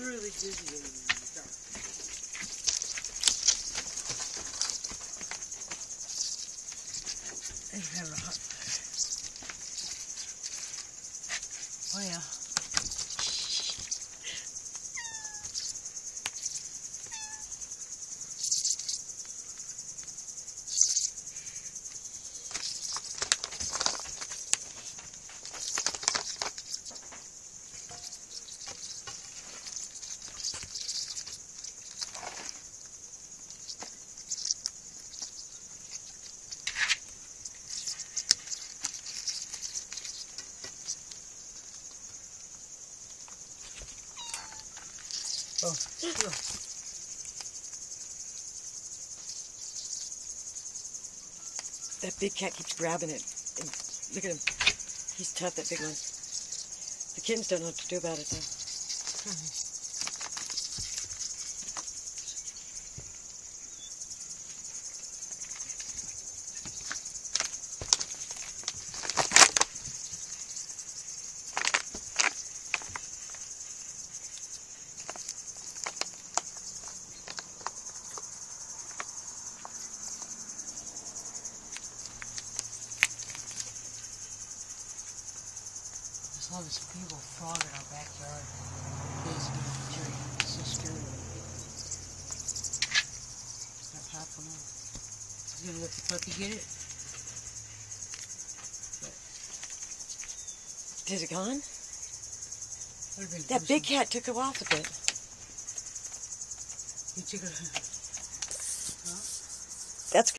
really dizzy in the dark. Have a hot flash. Oh yeah. That big cat keeps grabbing it. And look at him. He's tough, that big one. The kittens don't know what to do about it, though. Hmm. All this people frog in our backyard. Daisy and Jerry. It's so scary. Got half one on. He's gonna let the puppy get it gone? Would've been That big cat took it off with it. He took a. That's